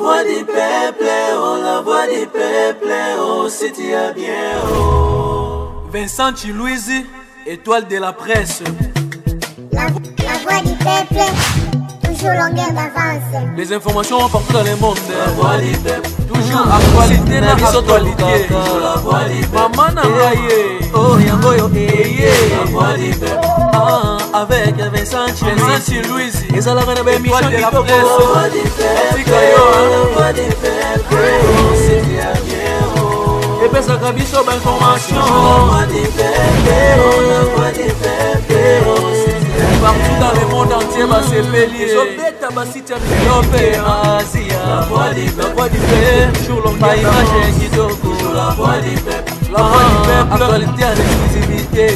voix du peuple, oh, la voix du peuple, oh, si tu as bien, oh. Vincent Chilouizi, étoile de la presse. La, la voix du peuple, toujours longueur d'avance. Les informations partout dans le monde. La voix du peuple, toujours actualité na actualité. la voix du peuple, Maman na ngai oh, yango yo, eh, yeah. la voix du peuple, Ah, avec Vincent Vincent Chilouizi. Chilouizi. ezalaka na Étoile de la baémission yo, epesaka biso bainformation partout dans le monde entier basepeli ezobeta basite ya mpe asia la voix du peuple. toujours longue baimage ya kitoko la voix du peuple actualité en exclusivité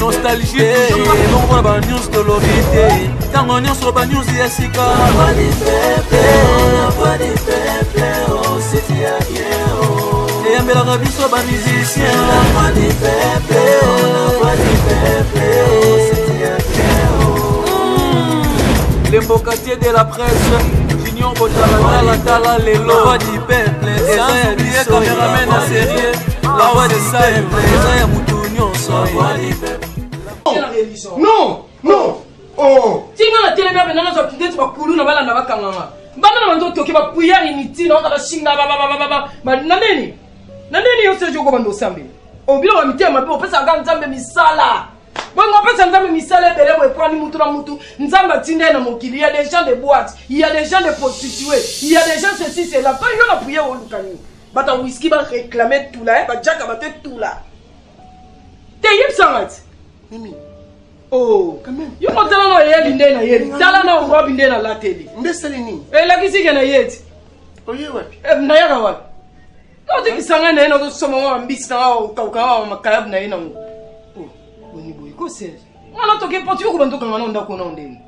nostalgie ebongona banews tolobi te ntango nyonso banews ya sika eyambelaka biso bamusicien le mbokatier de la presse junior botalatala lelo voix du peuple eza ya biso cameraman na serie eza ya mutu nyonso non non oh tinga na telemi ape nana zwa ndeti bakulu na balanda bakanganga bana na banzo toke bapuyari inutile naoka bashinga na nini na nini yo serge oko bando osambeli obilo ba mitema mabe opesaka nzambe misala bongo opesa nzambe misala ebele bo eprani mutu na mutu nzambe atinda ye na mokili ya des gens de boîte ya des gens de prostitué ya des gens ceci cela to yo na priere oluka nini bata wiski baréclame tula bajaka bato etula te yebisanga ti mimi. Oh, quand même. Yo motala na oyeli nde na yeli tala na orobi nde nalateli nde esali nini? Elakisi ke na ye ti oye wapi Eh, nayaka wapi otikisanga na ye nazosoma wa mbisi na wa okaukanga wa makayabu na ye nango boni boye ko serge ngana toke poti yokoba ndokanga na ndako na ndeni.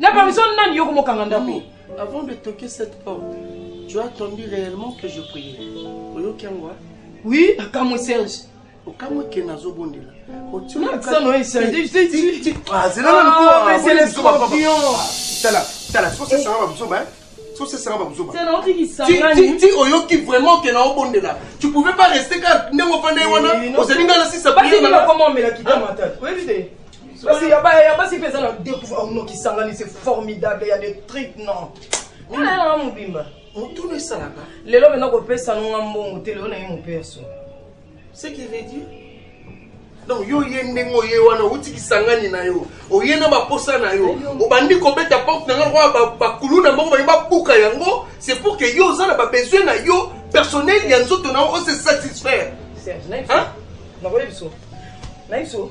Na permission nani yoko mokanga ndako avant de toquer cette porte tu as attendu réellement que je priais ah? oui akamwe serge. Okamweke nazobondela Na, ça, non, Serge, je t'ai dit. Ah, Ah, mais c'est les scorpions. tala tala so sesanga babuzoba so sesanga babuzoba tena ti oyoki vraiment ke naobondela tu pouvais pas rester ka ndenge ofanda ye wana. ozali nga na sisa basi priere nini bakomomela kita matata oyebi te ya ba- ya basi mpe eza na c'est formidable ya des trucs non. Nanga mobimba motuno esalaka lelo mena kopesa nonga mbongo te lelo na ye mopeso ce qui veut dire? Donc yo ye ndenge oye wana outikisangani na yo oye na baposa na yo obandi kobeta porte na nga lokola bakulu na bango balingi babuka yango c'est pour que yo oza na babesoin na yo personnel ya nzoto na yo ose satisfaire. Serge nayebi Hein? nakoyebi so nayebi so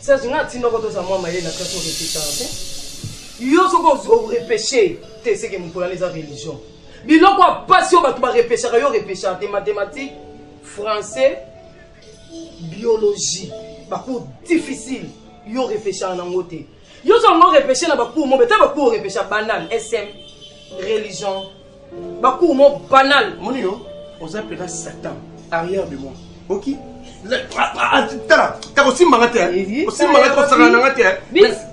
serge nga atindoko toza mwa mayele na kasi orepesaka te yo soki orepeshe te seke mopolana eza religion. Biloko ya pasi oyo bato barepeshaka yo orepeshaka te mathématique français biologie. Bacours difficile yo yo bacours orepesha banal sm religion. Bacours mo banal. Moni yo satan arrière de moi. Oki tala taka osimbanga te Evi, osimbanga te kaya kosangana nanga te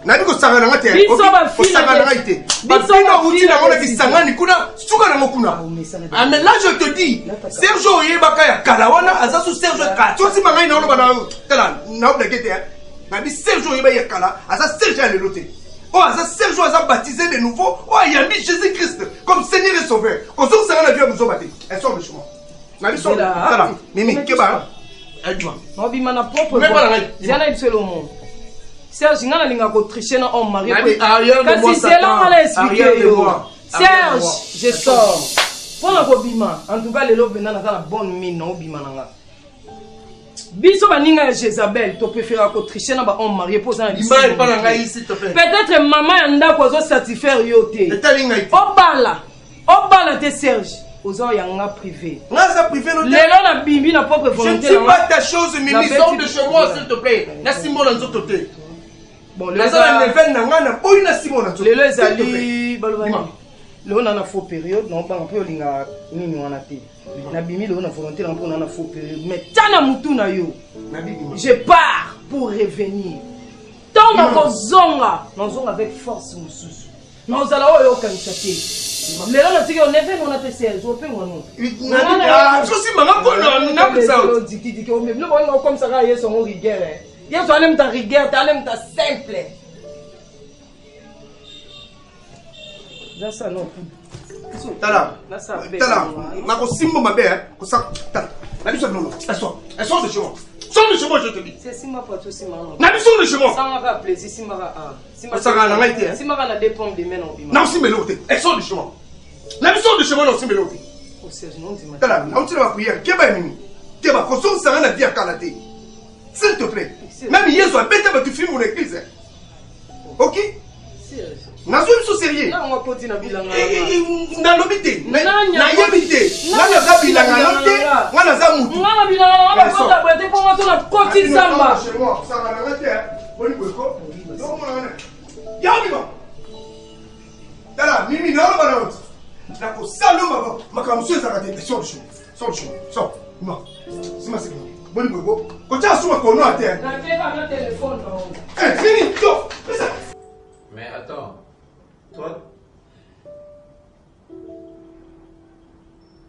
nayebi kosangana nanga te? Biso oki, bafila kosangana te. te bafila uti nango na te, kisangani kuna suka nango kuna te. Ah, mais là je te dis serge oyebaka ya kala wana aza so serge kala tosimba ngai naoloba na tala naoblake te nabi serge oyeba ya kala aza serge ya lelo te. Oyo aza serge oyo aza baptisé de nouveau. Oyo ayambi jésus christ comme seigneur et sauveur. Kozokisanga na vie ya mozoba te. Esome chuma nabi so tala ah, mimi keba adwa nobima na propreziana ebiselo mo serge nga nalinga kotriche na homme marikasi zela nga na explike yo. Serge je sor mpo na kobima entouka lelo mpenza naza na bonne mine na obima na nga. Biso baninga ya jezabel topréférera kotriche na bahomme marie mpo oza na peut-être mama ya ndako azosatisfaire yo te. Obala. Obala te serge. Oza yanga privé. Nga aza privé no te lelo nabimbi na propre je ne volonté suis na pas nga ta chose mimi. Nabeti- sors de chez moi s'il te plaît. Nasimbola nzoto te. Bon lelo naza na eza- nevel na ngai naboyi nasimbola nzoto lelo S'il te plaît. ezali baloba Dis-moi. nini lelo na na faux période naobanga mpe olinga nini wana te. Nabimi lelo na volonté nanga mpo na na faux période. Mais ta na mutu na yo. Nabi, dis-moi. je pars pour revenir. Ntango nakozonga nazonga avec force mosusu. Nazala oyo okanisa te lelo lotiki nefe mona te serge opengwano sosi manga mpona nakusaodikidiki biloko olinga okomisaka yesu yango rigere yesu alemta rigere te alemta simple. Tala. Tala. Nakosimbo mabe kosa tala. Nabiso bilolo eso eso de chez moi sans le chemin je te dis. Na biso le chemin osaka nanga ete na osimbeli o te eson le chemin na biso le chemin na osimbeli o te tala nautila baprière keba nini keba kosongisanga na vie ya kala te s'il te plaît. Même yesu abeta bato filmu na église oki okay? nazwi biso serie nalobi te nayebi te nga naza bilanga no te nga naza mutu tala mimi naoloba na oti nakosalo makambo mosusu ezalaka te sor du chemin sor du chemin sor ma sima sikima boni boyebo kotya suma konoa te nini to mais attends. Toi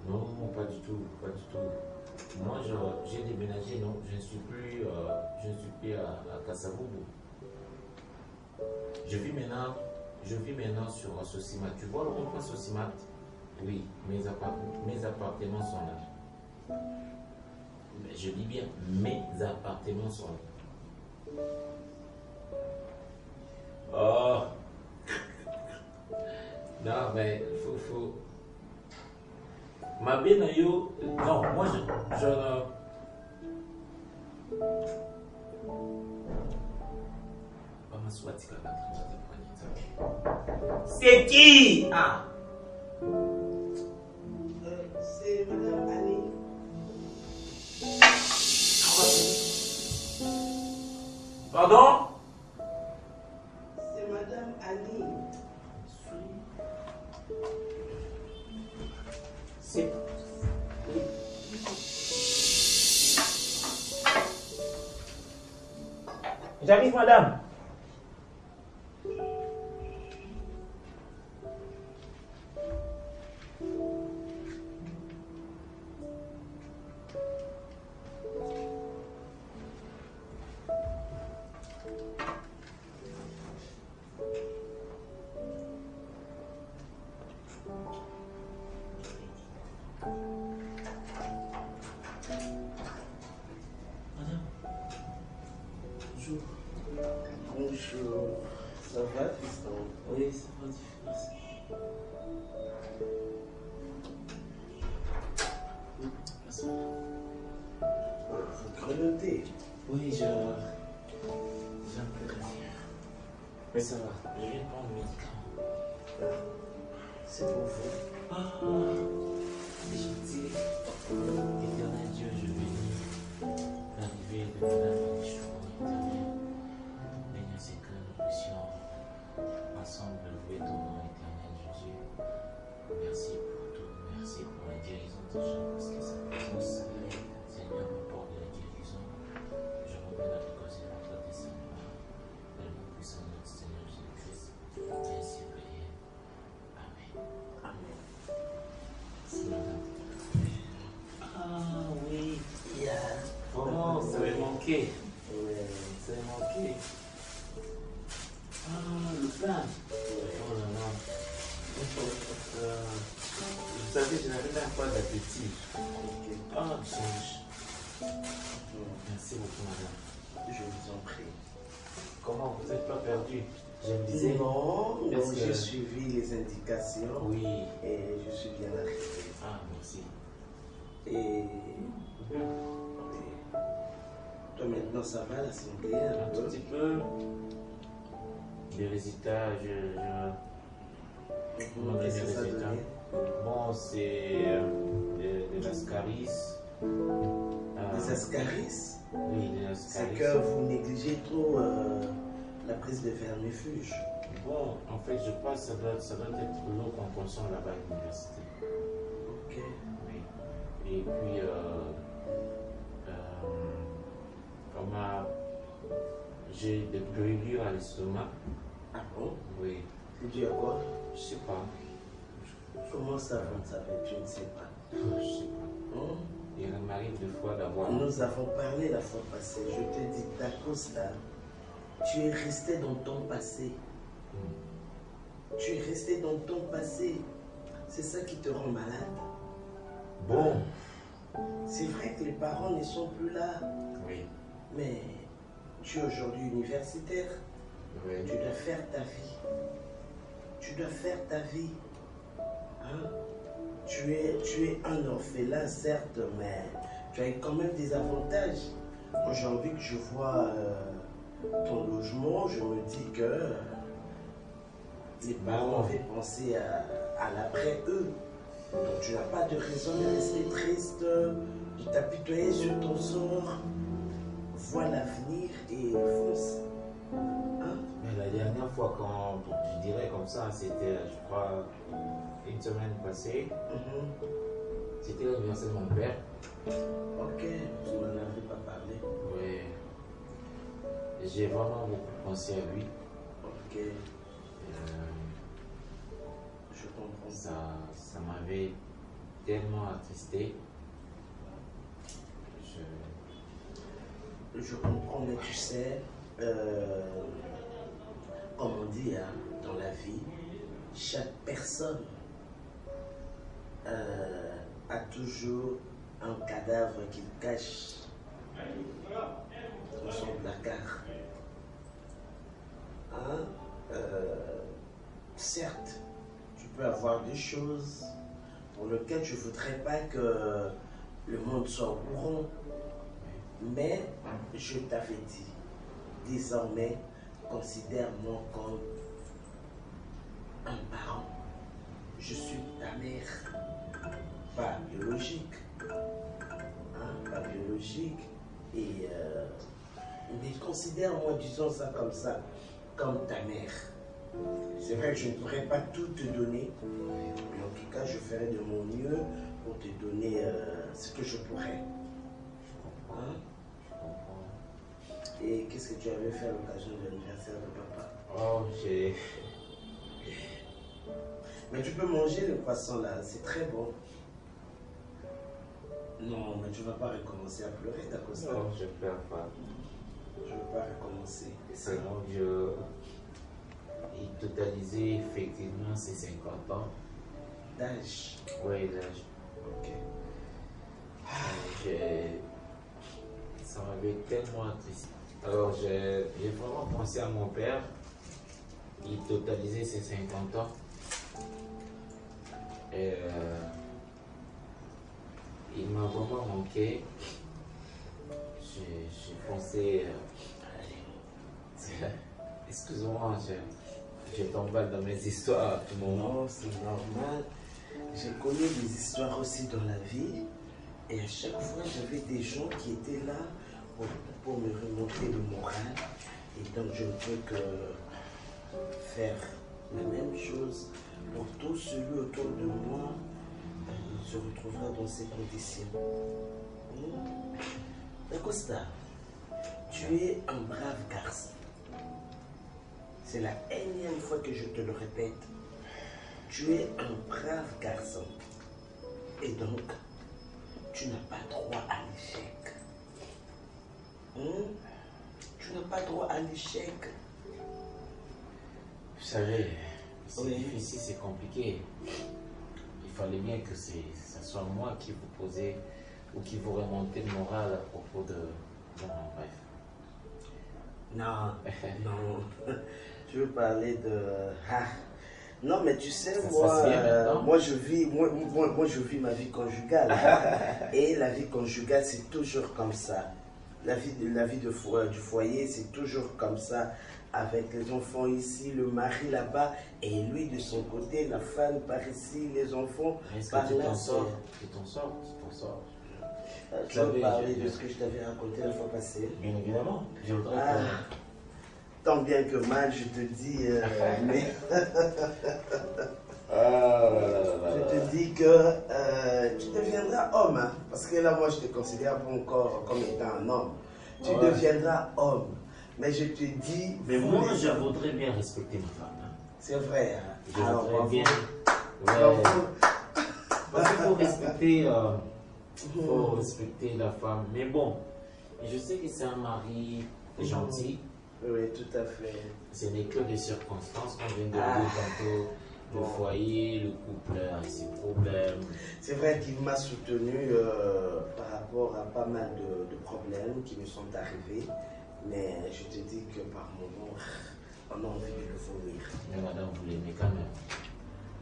Non, pas du tout, pas du tout. Moi, j'ai déménagé, non, je ne suis plus, euh, je ne suis plus à, à. Je vis maintenant, je vis maintenant sur euh, Sosimat. Tu vois le rond-point Sosimat Oui, mes, appart- mes appartements sont là. Je dis bien, mes appartements sont là. Oh. Non, mais faut, faut. Ma belle, yo. Non, moi je. je c'est qui? Ah C'est Madame Annie. Pardon? C'est Madame Annie. C'est. J'arrive, madame. Bonjour. Ça va la santé Un tout petit peu. Les résultats, je. je... Que ça résultats. Bon, c'est euh, de, de l'ascaris. Euh, Les ascaris Oui, de C'est l'ascaris. que vous négligez trop euh, la prise de vermifuge. Bon, en fait, je pense que ça doit, ça doit être l'eau qu'on consomme là-bas à l'université. Ok. Oui. Et puis, euh, J'ai des brûlures à l'estomac. Ah bon? Oui. À quoi? Je sais pas. Comment ça, vous ne savez Je ne sais pas. Je sais pas. Hein? Il m'arrive deux fois d'avoir. Nous avons parlé la fois passée. Je te dis, Dacosta, tu es resté dans ton passé. Tu es resté dans ton passé. C'est ça qui te rend malade. Bon. C'est vrai que les parents ne sont plus là. Mais tu es aujourd'hui universitaire. Oui. Tu dois faire ta vie. Tu dois faire ta vie. Hein? Tu, es, tu es un orphelin, certes, mais tu as quand même des avantages. Moi, j'ai envie que je vois euh, ton logement. Je me dis que euh, les parents avaient pensé à, à l'après eux. Donc, tu n'as pas de raison de rester triste, de t'apitoyer sur ton sort. Vois l'avenir et fonce. Hein? Mais la dernière fois, quand je dirais comme ça, c'était, je crois, une semaine passée, Mhm. c'était l'anniversaire de mon père. Ok, tu m'en avais pas parlé. Oui. J'ai vraiment beaucoup pensé à lui. Ok, Euh, je comprends ça ça m'avait tellement attristé. Je... Comprends, mais tu sais, euh, comme on dit hein, dans la vie, chaque personne euh, a toujours un cadavre qu'il cache dans son placard. Certes, tu peux avoir des choses pour lesquelles je ne voudrais pas que le monde soit au courant. Mais je t'avais dit, désormais, considère-moi comme un parent. Je suis ta mère, pas biologique. Hein, pas biologique. Et, euh, mais considère-moi, disons ça comme ça, comme ta mère. C'est vrai que je ne pourrais pas tout te donner, mais en tout cas, je ferai de mon mieux pour te donner euh, ce que je pourrais. Hein? Je comprends. Et qu'est-ce que tu avais fait à l'occasion de l'anniversaire de papa? Oh, j'ai. Mais tu peux manger le poisson là, c'est très bon. Non, mais tu vas pas recommencer à pleurer, d'accord ça Non, je pleure pas. Je ne veux pas recommencer. C'est donc je. Il totalisait effectivement ses 50 ans. D'âge. Oui, je- Ok. j'ai- ça m'avait tellement attristé. Alors, j'ai vraiment pensé à mon père. Il totalisait ses 50 ans. Et euh, il m'a vraiment manqué. J'ai pensé. euh, Excuse-moi, je, je t'emballe dans mes histoires à tout moment. Non, c'est normal. J'ai connu des histoires aussi dans la vie. Et à chaque fois, j'avais des gens qui étaient là pour, me remonter le moral. Et donc, je ne peux que faire la même chose pour tous celui autour de moi se retrouvera dans ces conditions. Hmm? Tu es un brave garçon. C'est la énième fois que je te le répète. Tu es un brave garçon. Et donc, tu n'as pas droit à l'échec. Tu n'as pas droit à l'échec. Vous savez, c'est Oui. difficile, c'est compliqué. Il fallait bien que ce soit moi qui vous posais ou qui vous remontait le moral à propos de. Bon, bref. Non, non. Tu veux parler de. Ah. Non, mais tu sais, Ça moi, euh, moi, je vis, moi, moi, moi, je vis ma vie conjugale. Et la vie conjugale, c'est toujours comme ça. La vie, de- la vie de fo- du foyer, c'est toujours comme ça. Avec les enfants ici, le mari là-bas, et lui de son côté, la femme par ici, les enfants par là. sors Tu t'en sors Tu t'en sors Euh, Tu veux parler de ce que je t'avais raconté la fois passée Bien évidemment. Je voudrais Ah. Tant bien que mal, je te dis, euh, mais Ah, là, là, là, là, je te dis que euh, tu deviendras homme. hein. parce que là, moi, je te considère pas encore comme étant un homme. Tu Ouais. deviendras homme. Mais je te dis. Mais moi, je voudrais bien respecter ma femme. hein. C'est vrai. hein. Je Alors, voudrais bravo. bien Ouais. Parce qu'il faut respecter, euh, faut respecter la femme. Mais bon, je sais que c'est un mari gentil. Oui, tout à fait. Ce n'est que des circonstances qu'on vient de Ah. dire tantôt. Le foyer, le couple a ses problèmes. C'est vrai qu'il m'a soutenu euh, par rapport à pas mal de, de problèmes qui me sont arrivés. Mais je te dis que par moment, on a envie de le vomir. Mais madame, vous l'aimez quand même.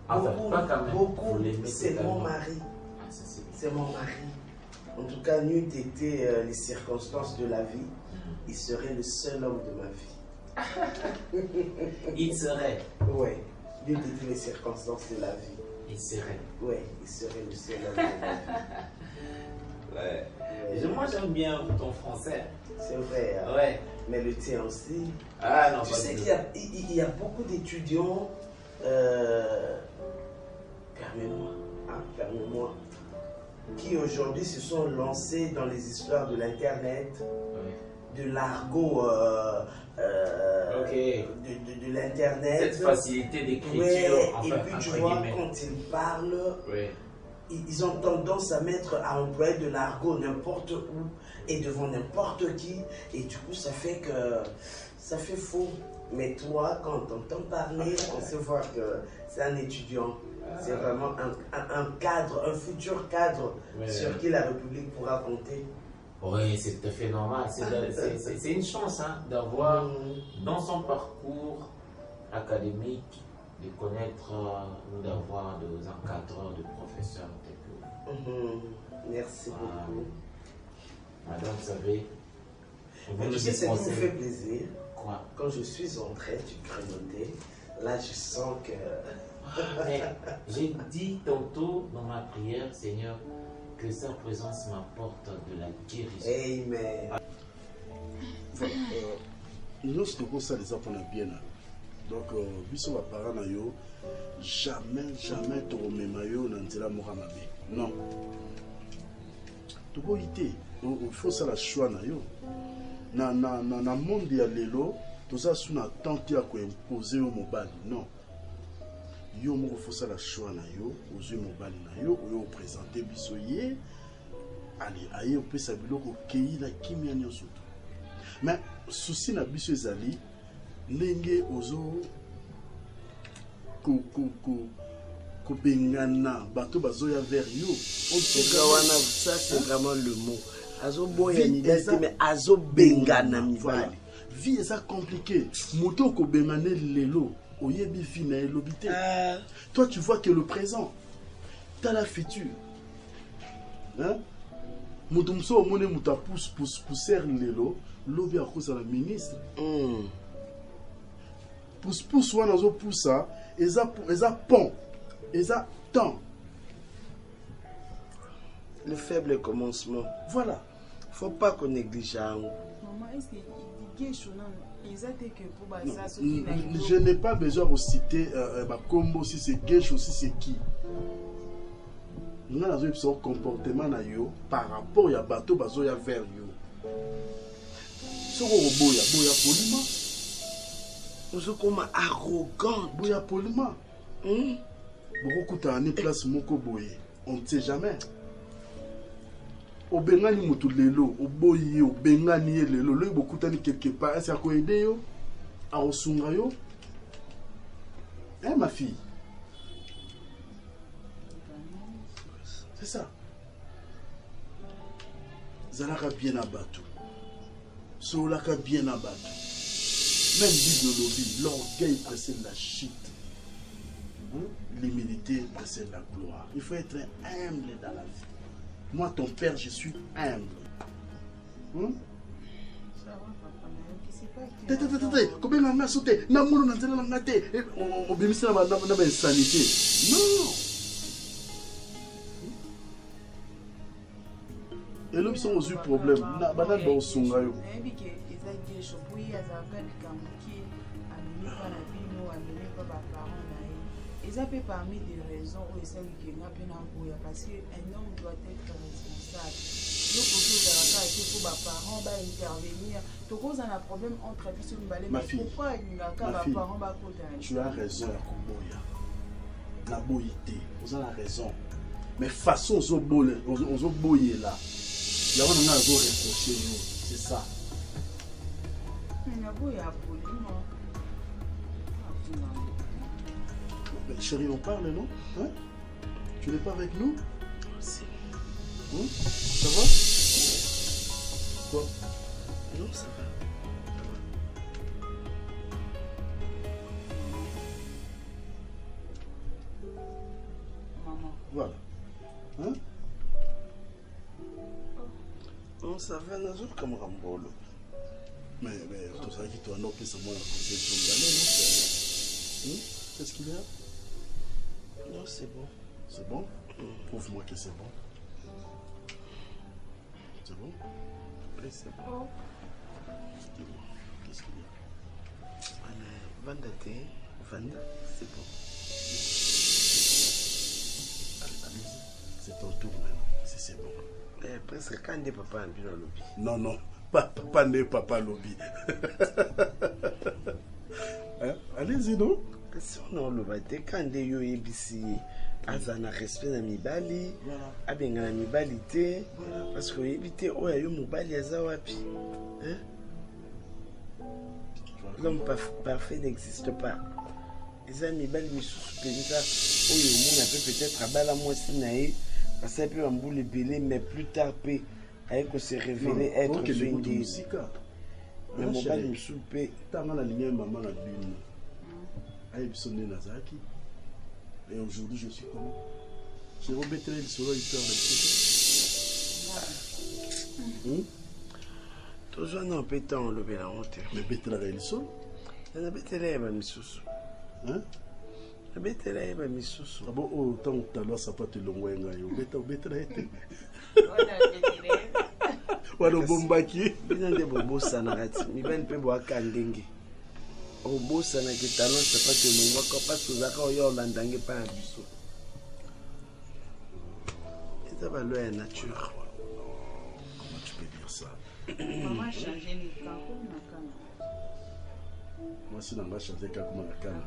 Enfin, Beaucoup, pas quand même. beaucoup. C'est mon mari. Ah, c'est mon mari. En tout cas, n'eût été euh, les circonstances de la vie, il serait le seul homme de ma vie. Il serait. Ouais, n'eût été les circonstances de la vie. Il serait. Ouais, il serait le seul. Ouais. Ouais. Moi, j'aime bien ton français. C'est vrai, hein. Ouais. mais le tien aussi. Ah non, Tu pas sais qu'il y a, y beaucoup d'étudiants, euh, permets-moi, hein, permets-moi, qui aujourd'hui se sont lancés dans les histoires de l'Internet. De l'argot euh, euh, de, de- de l'Internet. Cette facilité d'écriture, Ouais, et puis tu vois, guillemets. quand ils parlent, ils ils ont tendance à mettre, à employer de l'argot n'importe où et devant n'importe qui. Et du coup, ça fait que ça fait faux. Mais toi, quand on t'entend parler, on sait voir que c'est un étudiant. C'est vraiment un, un- un cadre, un futur cadre sur qui la République pourra compter. Oui, c'est tout à fait normal. C'est de- une chance hein, d'avoir Mm. dans son parcours académique de connaître euh, ou d'avoir des encadreurs, de professeurs tels que vous. Mhm. Merci Ah. beaucoup. Madame, vous savez, vous nous ce qui me fait plaisir, Quoi? quand je suis entré, tu grignotais, là je sens que. J'ai dit tantôt dans ma prière, Seigneur, que sa présence m'apporte de la guérison. Amen. nyonso tokosala eza mpona bien na yo donc euh, biso baparent na yo jamais jamais tokomema yo na nzela moko mabe non. Tokoki te faut osala choix na yo. Na, na, na, na monde ya lelo toza su na tente ya koimpose yo mobali non yo moko fosala choix na yo ozwi mobali na yo oyo opresente biso ye ale aye opesa biloko okei na kimia nyonso to me susi na biso ezali ndenge ozo ko- ko- ko- kobengana bato bazoya vers yo Eka wana ça c'est vraiment le mot. Azoboya Vie mibali eza- te mais azobengana mibali. Voilà. vie eza compliqué moto okobengana lelo oyebi vie na elobi te Ah, toi tu vois que le présent tala futur Hein? moto mosusu omoni moto apusere lelo lobi akozala ministre. Mm. pusepuse wana azopusa eza pont. Eza temps. Le faible commencement. voilà. Faut pas qu'on néglige yango. je n'ai pas besoin de citer euh, euh bah, combo si c'est gesh ou si c'est qui. Nga nazoyebisa o comportement na yo par rapport ya bato bazoya vers yo. Soko oboya boya polima ozokoma arrogant boya polima bokokutana ne place moko boye on ne sait jamais. Obengani motu lelo oboyi ye obengani ye lelo. Loyi bokutani quelque part ese akoede yo akosunga yo. Eh ma fille. C'est ça. Zalaka bien na bato bien na bato même bible olobi l'orgueil précède la chute. Hein? L'humilité précède la gloire. Il faut être humble dans la vie. Moi, ton père, je suis humble. Ke- Te, so na non. Problème. Na banani baosunga yo. Azalaka likambo eza mpe parmi des raisons oyo esaliki nga mpe na boya parce que un homme doit être responsable. Yokoki ozalaka te mpo baparent baintervenir tokozala na problème entre biso mibale Ma mais pourquoi alingaka baparent bakota tu as raison ya koboya naboyi te oza na raison. Mais façon ozoboyela yango na ngai azoreproche yo c'est ça. Mais naboya polimo Mais chérie, on parle, non Hein Tu n'es pas avec nous Si. Hein Ça va Quoi Non, ça va. maman Voilà. Hein Non, ça va, nazokamwa mbolo. Mais, mais, tozalaki toanda opesa mwana conseil tombale non frère Hein Qu'est-ce qu'il y a Non, c'est bon. C'est bon? Prouve-moi que c'est bon. C'est bon? Oui, c'est bon. Dis-moi, qu'est-ce qu'il y a? Vanda Vanda, c'est bon. C'est ton tour maintenant, si c'est bon. Eh, presque quand nde papa ambi na lobi. Non, non, pas, papa n'est papa lobby. hein? Allez-y, non wana oloba te ka nde yo oyebisi ye aza na respect na mibali abenga na mibali te parce que oyebi te oyo yo mobali aza wapi Hein? l'homme parfait n'existe pas. Eza mibali misusu mpenza oyo omona mpe peut-être abala mwasi na ye asali mpe bambula ebele mais plus tard mpe aye kose révéler être mosika mais mobali mosusu mpe ntango nalingi mama na bino ayebi biso nde nazalaki. Et aujourd'hui je suis comment jerobetela lisolo histoire na biso tozwa na mpe ntango olobela ngo te me betelaka lisolo nabetela ye bamisusu nabetela ye bamisusu abo oyo ntango talo sapato elongo ye ngai obeta obetela ye te. Wana obombaki bino nde bobosanaka ti mibali mpe boaka ndenge obosanaki talon sapato elongwaka mpasi ozalaka oyo olanda nge mpa na biso. Eza balwa ya nature. Mwasi nanga change kakoma na kana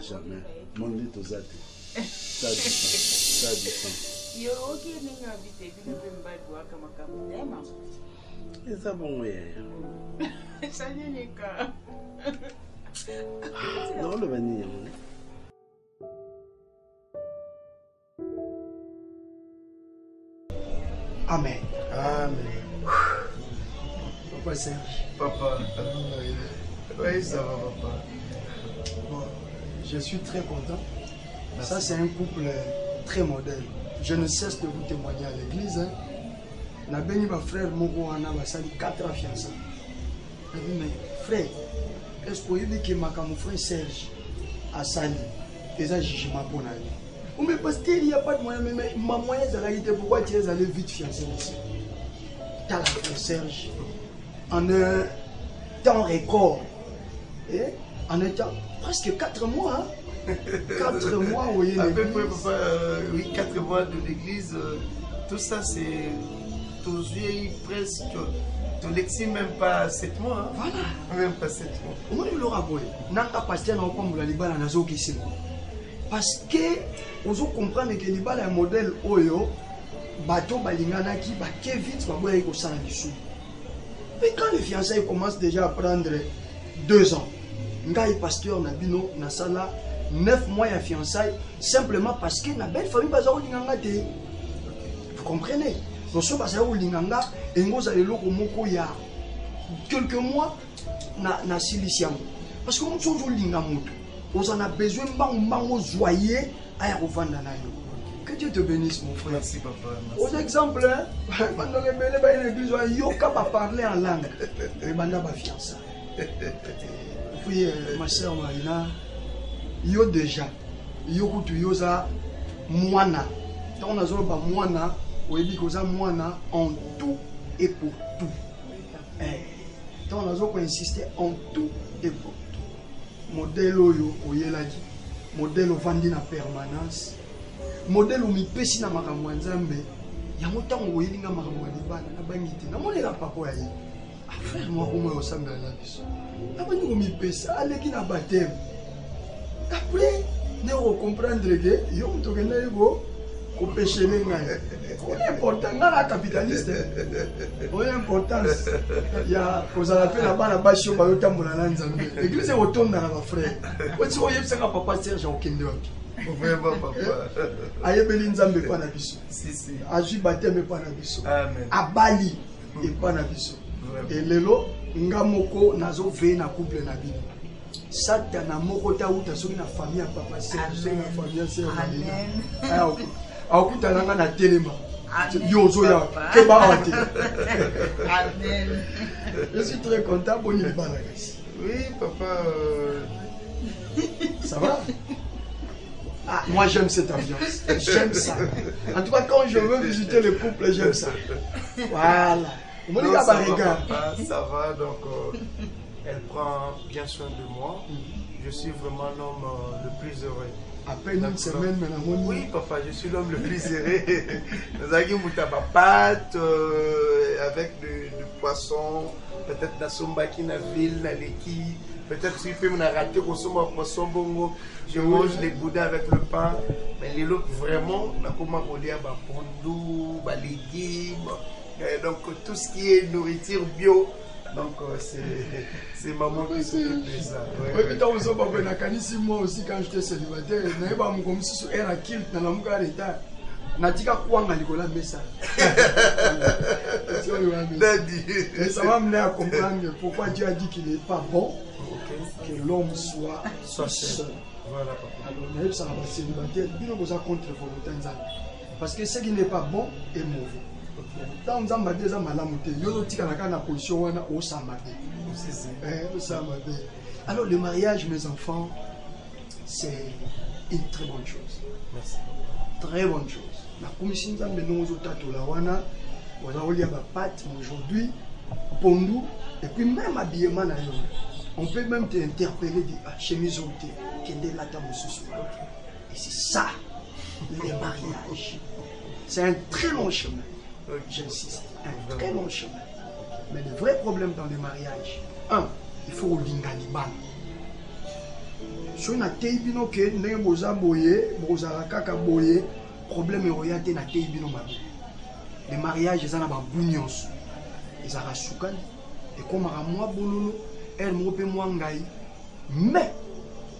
jamais. monde toza te sa distance eza bongo yaya nini yango Amen. amen Papa Serge. Papa, oui, ça va, papa. Bon, je suis très content. Ça, c'est un couple très modèle. Je ne cesse de vous témoigner à l'église. Hein. Na béni ma frère Moko Wana Basali, 4 ans fiancés. Je dit, mais frère, est-ce que vous avez que ma mon frère Serge a sali déjà jugement pour la vie Ou mais parce qu'il n'y a pas de moyen, mais mais ma moyen c'est la pourquoi tu es allé vite fiancé ici T'as la frère Serge en un temps record. Et en un temps, presque 4 mois. Hein? 4 mois, vous voyez. À peu l'église. près, papa, euh, oui, 4 mois de l'église, euh, tout ça, c'est. Tous yeux, presque. Tu même pas 7 mois. Hein? Voilà. Même pas 7 mois. omoni biloko ya boye nanga paster na opambola libala nazokisima parce que ozokomprendre ke libala ya modele oyo bato balinganaki bake vite baboyaki kosala lisumu mais quand le fiançailles commence déjà à prendre deux ans ngai pasteur na bino nasala neuf mois ya fiançailles simplement parce que na belle famille baza kolinganga te vous comprenez? Donc so bazali kolinganga engo ozala eloko moko ya quelques mois na, na silisi yango. Parce que motu ozolinga moto oza na besoin mbango mbango ozwa ye aya kovanda na yo. Que dieu te bénisse mon frère. Merci, papa. aux exemples bandoko ebele baye na église oyo yoka baparle en langue. Ebanda bafiança puis euh, ma sœur marina yo déjà yo kutu yo oza mwana. Ntango nazoloba mwana oyebi koza mwana en tout et pour tout. Eh, ntango nazokoinsiste en tout et pour tout. Modele oyo oyelaki modele ovandi na permanence. Modele omipesi na makambo ya nzambe yango ntango oyelinga makambo ya libala nabangi te namonela papa ya ye afrère moko moyo osambela na biso nabandi komipesa aleki na bateme apres nde okomprendre ke yo moto okendaki ko kopeshele ngai. Oyo important ngai na capitaliste. Oyo importance ya kozala mpe na bana basi oyo bayotambola na nzambe. Eglise ekotonda na bafrere oti oyebisanga papa serge okende wapi? Papa. ayebeli nzambe epa na biso. Azwi bateme epa na biso. Abali epa na biso. Elelo nga moko nazoveye na couple na bino. Satana moko tauta soki na famille ya papa serge soki na famille ya ser malina akutana nga na telema. Yo ozoya keba awa te je suis très content boni libala kasi Oui, papa. euh, ça va? Ah, moi j'aime cette ambiance. J'aime ça. En tout cas quand je veux visiter le couple j'aime ça. Voilà. Non, ça va, papa, ça va, donc euh, elle prend bien soin de moi. Je suis vraiment l'homme euh, le plus heureux. À peine une semaine namoni Oui, papa, je suis l'homme le plus. Nous avons moutaba pâte euh, avec du, du poisson, peut-être na sombaki na ville, na leki. Peut-être si peux me rater au sommet poisson bongo, je mange les boudins avec le pain. Mais les lots vraiment, na comment kolia ba pondu, ba légumes. Donc tout ce qui est nourriture bio. Donc euh, c'est c'est maman qui s'occupe de ça. Oyebi ntango ozoba boye nakanisi moi aussi quand j'étais célibataire nayeba moko mosusu ere akilte na lamuka ya retard natika kwanga likolo ya mesa ça va m'amener à comprendre pourquoi Dieu a dit qu'il n'est pas bon que l'homme soit Soit seul. seul. Voilà, papa. Alors, nayebisaka bacélibataire bino koza contre volonté ya nzambe parce que ce qui n'est pas bon est mauvais ntango nzambe ade eza malamu te yo ozotikana kaka na position wana osamba te Si, si. Osamba te alors le mariage mes enfants c'est une très bonne chose. Merci. très bonne chose. Nakomisi nzambe ndenge ozotatola wana oza kolia bapate aujourd'hui pondu et puis même habillement na yo on peut même te interpeller di ah, chemise oyo te kende lata mosusu et c'est ça le mariage c'est un très long chemin j'insiste. Un très long chemin. Mais le vrai problème dans le mariage un il faut kolinga libala soki nateyi bino ke ndenge boza boye bozala kaka boye problème ekoya te nateyi bino mabe. Le mariage eza na babu nyonso ezalaka sukali. Ekomaka mwa bololo ere moko mpe mwa ngai. Mais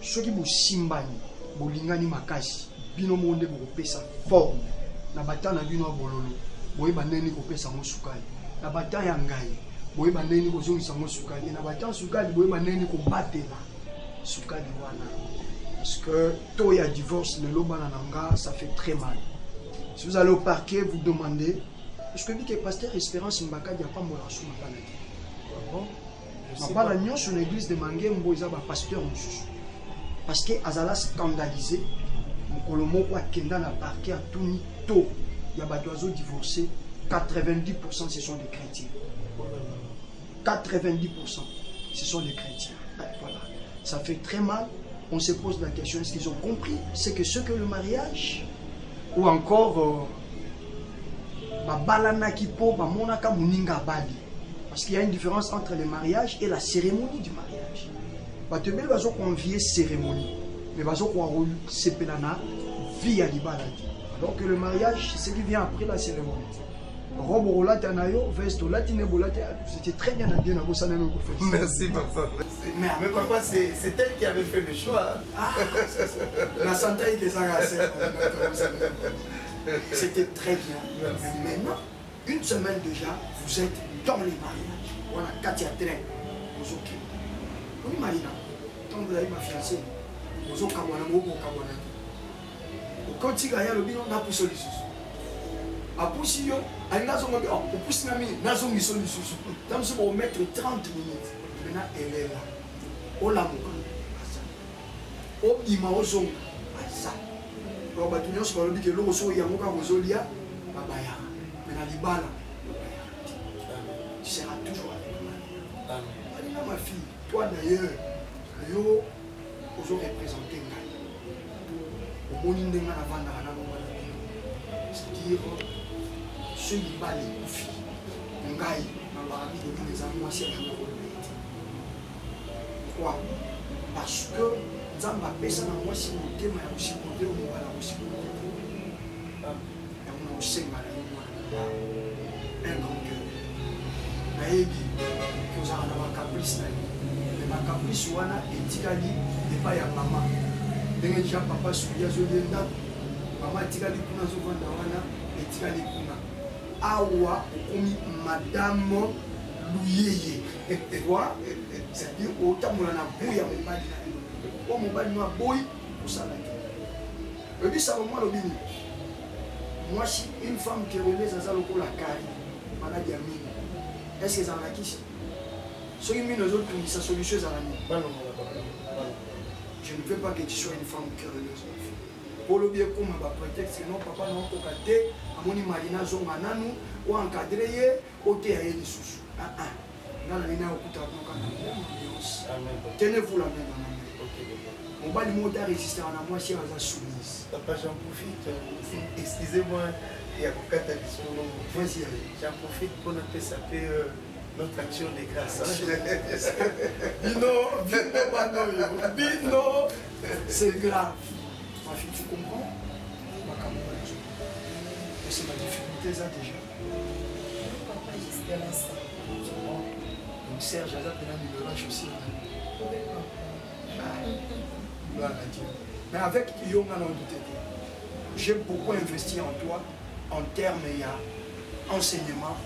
soki bosimbani bolingani makasi bino moko nde bokopesa forme. Na bata na bino bololo boyeba ndeni kopesa yango sukali. Na bata ya ngai boyeba ndeni kozongisa yango sukali. Na bata ya sukali boyeba ndeni kobatela sukali wana. Parce que taux ya divorce lelo bana na nga ça fait très mal. Si vous allez au parquet vous demandez est-ce que bike pasteur espérance mbakadi apambolaka so mabala te mabala nyonso na église de mangembo eza bapasteur mosusu. Parce que azala scandalisé mokolo moko akenda na parquet atuni to ya bato azodivorce 90% ce sont des chrétiens. 90% ce sont des chrétiens. Voilà. Ça fait très mal. On se pose la question est-ce qu'ils ont compris? C'est que ce que le mariage ou encore euh, parce qu'il y a une différence entre le mariage et la cérémonie du mariage. Bato ebele bazoconvie cérémonie. Mais kosepela na vie ya libala que le mariage c'est ce qui vient après la cérémonie. Robe okolata na yo veste olati ne bolati c'était très bien habillé na bosana no kofesa Merci, papa. Merci. Mais, papa, c'est c'est elle qui avait fait le choix. la santé ezaka c'était très bien. Mais maintenant une semaine déjà vous êtes dans les mariages. Wana kati ya train ozokende oni marina. Ntango ozali bafiance ozokabwana moko kokabwana te okotika ye alobi no napuso lisusu apusi yo alingi azongobi opusi na mini nazongiso lisusu ta mosusu baometre 30 minutes maintenant elela olamuka obima ozonga aza donc bato nyonso balobi ke eloko soki yango kaka ozolia babayaka me na libala tu seras toujours avec alinga ma fille toi d'ailleurs yo ozoreprésente ngai omoni ndenge navandaka na mobala bino c'est-à-dire so libala ekufi ngai nalobaka bilobi eza mwasi koloba ete pourquoi? Parce que nzambe apesa na mwasi motema ya kosikote o mobala ya kosikote yango na kosenga na yo mwana. Un grand cœur. Nayebi ke ozala na bakaprice na yo me bakaprice wana etikali epai ya mama ndenge ja papa suki azoli ndako mama atikali kuna azovanda wana etikali kuna. Awa okomi madame luyeye. Wa cetadire otambola na boyi ya mobali na yo po mobali no aboyi osalaki oyebisaka mwa alobi nini? Mwasi une femme kereleuse aza lokola kari maladi ya mino estce ezala na kisi soki mino ezotungisa solution ezala nini je ne veux pas que tu sois une femme kereleuse po olobi ekoma baprétexte non papa naokoka te amoni mali nazonga nanu oencadre ye oteya ye lisusu nga na nini akokutaka noka na ambiance. Tenez-vous la main dans la main mobali moko taresistaka na mwasi aza soumise. Papa, j'en profite. euh, Excusez-moi, il y a Kokata qui sont longs. Vas-y, allez. J'en profite pour noter ça fait euh, notre action de grâce. Bino, Bino, Banoyo, Bino, c'est grave. Ma fille, tu comprends? Et c'est ma difficulté, ça déjà. Donc Serge, Aza, Pena, Migolache aussi. Gloire à Dieu. Mais avec Yonga, douté. J'ai beaucoup investi en toi, en termes, il y a enseignement,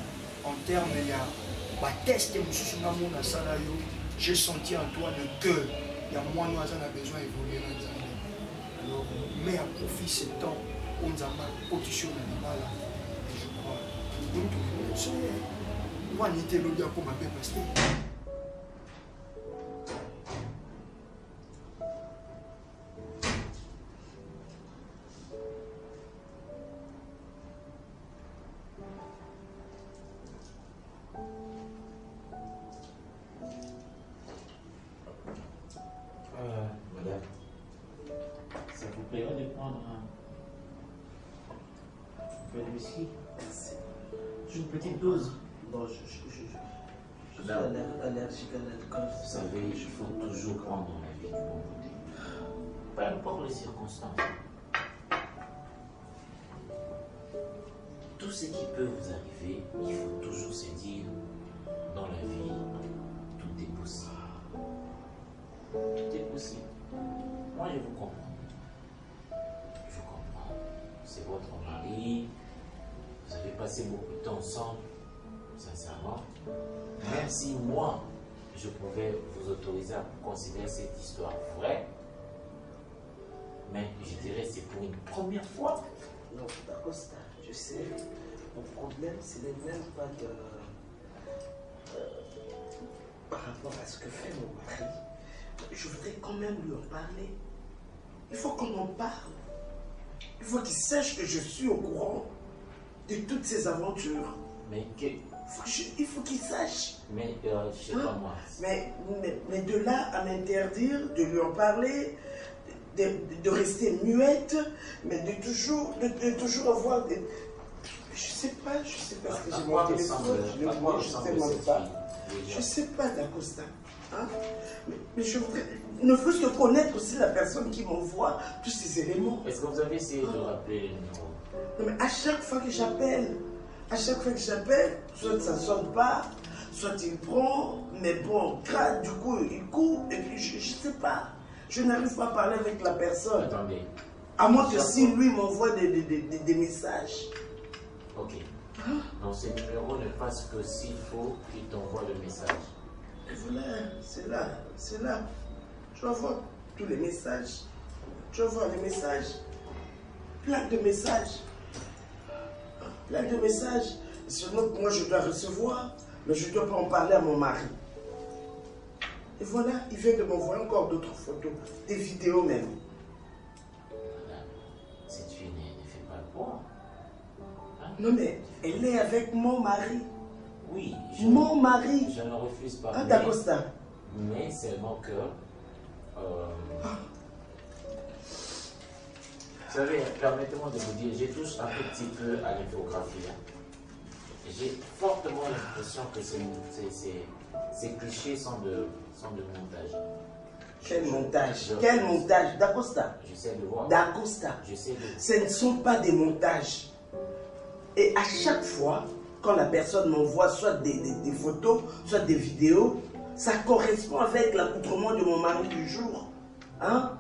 bateste mosusu nga mona asala yo j'ai senti en toi le cœur. Ya mwana aza na besoin évolue na nzambe. Alors mais aprofit ce temps o nzambe akoti sur na libala je crois. Mwana ete elobi akoma mpe paster Vous savez, il faut toujours prendre la vie du bon côté. Peu importe les circonstances. Tout ce qui peut vous arriver, il faut toujours se dire, dans la vie, tout est possible. Tout est possible. Moi, je vous comprends. Je vous comprends. C'est votre mari. Vous avez passé beaucoup de temps ensemble, sincèrement. Même si moi, je pouvais vous autoriser à considérer cette histoire vraie, mais je dirais que c'est pour une première fois. Non, Dacosta, je sais, mon problème, ce n'est même pas de. euh, par rapport à ce que fait mon mari. Je voudrais quand même lui en parler. Il faut qu'on en parle. Il faut qu'il sache que je suis au courant de toutes ces aventures. Mais que. Faut il faut qu'il sache. Mais euh, je sais pas Hein? moi. Mais, mais, mais de là à m'interdire de lui en parler, de, de- de rester muette, mais de toujours, de, de toujours avoir des... Je sais pas, je sais pas ce que j'ai mon téléphone, je ressemble sais pas. Je sais pas, Dacosta. Hein? Mais, mais je voudrais, ne fût-ce que connaître aussi la personne qui m'envoie tous ces éléments. Est-ce que vous avez essayé de rappeler le numéro Non, mais à chaque fois que j'appelle, à chaque fois que j'appelle, soit ça sonne pas, soit il prend, mais bon, grave, du coup, il coupe, et puis je, je sais pas. Je n'arrive pas à parler avec la personne. Attendez. À moins que si lui m'envoie des, des, des- des- messages. Ok. Donc ce numéro ne passe que s'il faut qu'il t'envoie le message. Et voilà, c'est là, c'est là. Je envoie tous les messages. Je envoie les messages. Plein de messages. Plein de messages. Sinon, moi, je dois recevoir, mais je ne dois pas en parler à mon mari. Et voilà, il vient de m'envoyer encore d'autres photos, des vidéos même. Madame, cette fille ne, ne fait pas le poids. Non, mais elle est avec mon mari. Oui. Mon mari. Je ne refuse pas. Ah, d'accord, ça. Mais seulement que. euh, vous savez, permettez-moi de vous dire, j'ai touche un petit peu à l'infographie. hein. J'ai fortement l'impression que ces, ces- ces- ces clichés sont de, sont de montage. Quel montage je- Quel montage D'Acosta J'essaie de voir. D'Acosta. Ce ne sont pas des montages. Et à chaque fois, quand la personne m'envoie soit des, des- des photos, soit des vidéos, ça correspond avec l'accoutrement de mon mari du jour. Hein